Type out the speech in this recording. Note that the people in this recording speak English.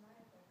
my opinion.